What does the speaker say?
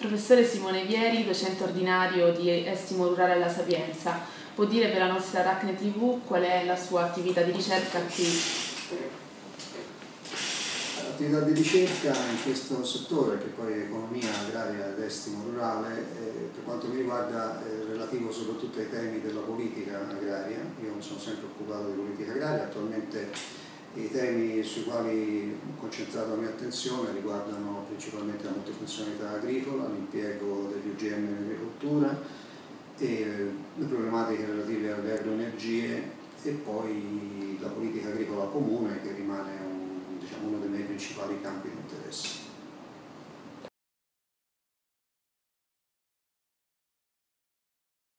Professore Simone Vieri, docente ordinario di Estimo Rurale alla Sapienza, può dire per la nostra Aracne TV qual è la sua attività di ricerca qui? L'attività di ricerca in questo settore, che poi è economia agraria ed estimo rurale, eh, per quanto mi riguarda è relativo soprattutto ai temi della politica agraria. Io mi sono sempre occupato di politica agraria, attualmente i temi sui quali ho concentrato la mia attenzione riguardano principalmente la multifunzionalità agricola, l'impiego degli UGM in agricoltura, le problematiche relative alle agroenergie e poi la politica agricola comune che rimane un, diciamo, uno dei miei principali campi di interesse.